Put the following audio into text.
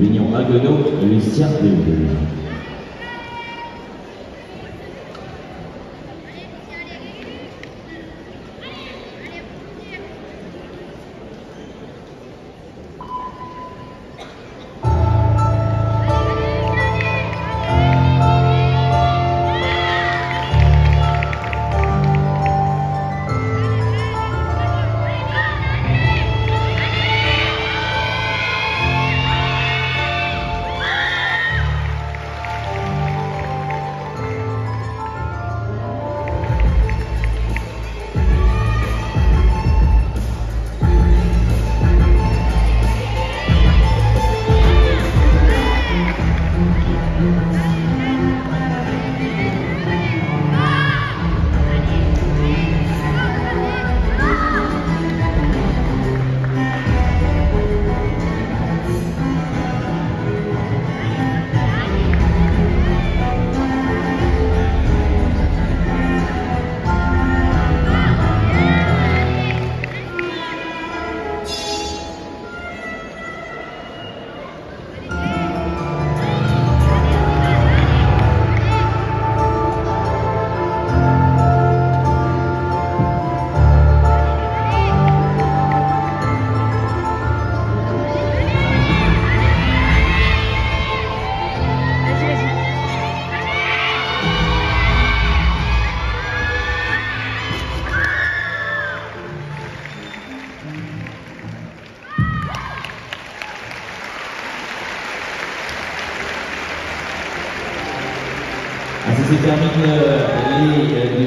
Vignon Haguenau, Lucien Béoul. Vas-y, Ainsi se termine les,